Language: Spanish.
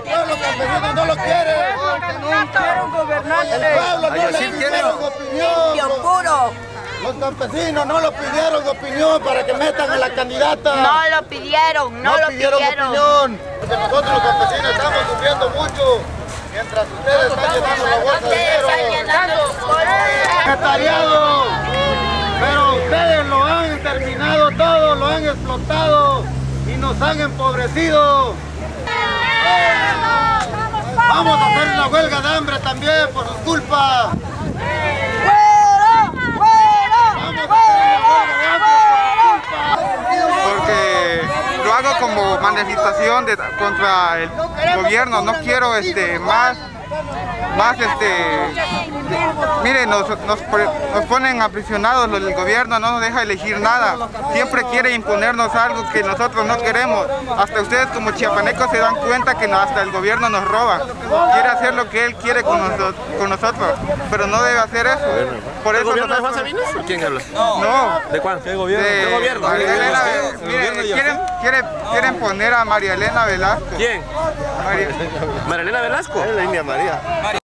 El pueblo campesino no lo quiere. quiero un gobernante. El pueblo no le pidieron opinión. puro. Los campesinos no lo pidieron opinión para que metan a la candidata. No lo pidieron, no, lo pidieron pidieron. opinión. Porque nosotros los campesinos estamos sufriendo mucho. Mientras ustedes están llenando la bolsa de dinero. Secretariado. Pero ustedes lo han terminado todo, lo han explotado y nos han empobrecido. Una huelga de hambre también por sus culpas. Vamos a hacer una huelga de hambre por sus culpas. porque lo hago como manifestación de- contra el gobierno, no quiero este más más este miren nos, nos, nos ponen aprisionados los del gobierno no nos deja elegir nada siempre quiere imponernos algo que nosotros no queremos hasta ustedes como chiapanecos se dan cuenta que hasta el gobierno nos roba quiere hacer lo que él quiere con, noso- con nosotros pero no debe hacer eso por ¿El eso gobierno de Juan? ¿O quién habla? no ¿De cuál? ¿Qué gobierno? de ¿Qué gobierno? María Elena, ¿El mire, quieren, quieren, quieren poner a María Elena Velasco. ¿Quién? María- Marilena Velasco. Es la India María.